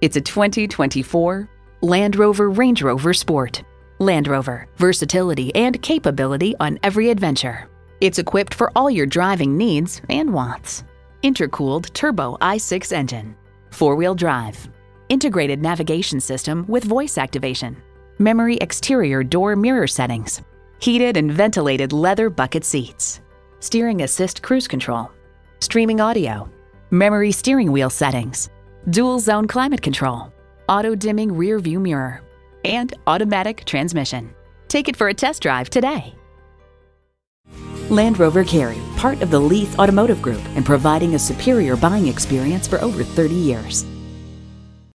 It's a 2024 Land Rover Range Rover Sport. Land Rover, versatility and capability on every adventure. It's equipped for all your driving needs and wants. Intercooled turbo i6 engine, four wheel drive, integrated navigation system with voice activation, memory exterior door mirror settings, heated and ventilated leather bucket seats, steering assist cruise control, streaming audio, memory steering wheel settings, dual zone climate control, auto dimming rear view mirror, and automatic transmission. Take it for a test drive today. Land Rover Cary, part of the Leith Automotive Group and providing a superior buying experience for over 30 years.